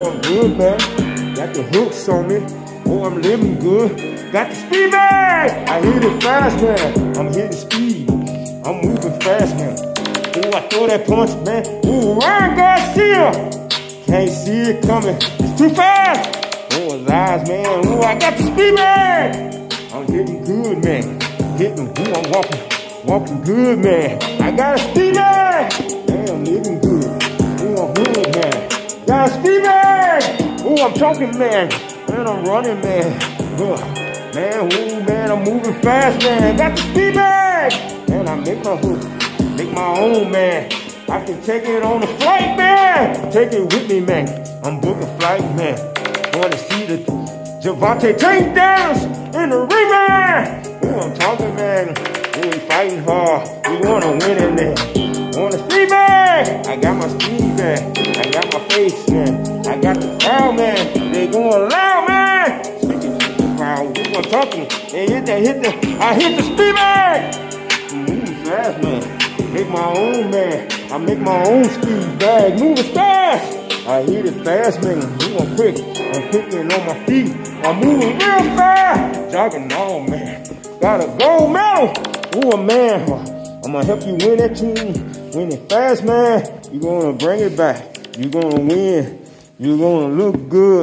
I'm good, man. Got the hooks on me. Oh, I'm living good. Got the speed, man. I hit it fast, man. I'm hitting speed. I'm moving fast, man. Oh, I throw that punch, man. Ooh, Ryan Garcia. Can't see it coming. It's too fast. Oh, his eyes, man. Ooh, I got the speed, man. I'm hitting good, man. Hitting, ooh, I'm walking, walking good, man. I got a speed, man. I'm talking, man. Man, I'm running, man. Ugh. Man, ooh, man, I'm moving fast, man. Got the speed, bag. Man, I make my hook, make my own, man. I can take it on a flight, man. Take it with me, man. I'm booking flight, man. Want to see the Gervonta Tank dance in the ring, man. Ooh, I'm talking, man. We fighting hard. We want to win it, man. Want to see, man. I got my speed, man. I got my face, man. Got the crowd, man. They going loud, man. Speaking crowd, we gonna talking. They hit that, hit the, I hit the speed, man. Move fast, man. Make my own, man. I make my own speed bag. Moving fast. I hit it fast, man. Moving quick. I'm quickly on my feet. I'm moving real fast. Jogging on, man. Got a gold medal. Ooh, man. I'm gonna help you win that team. Win it fast, man. You're gonna bring it back. You're gonna win. You're gonna look good.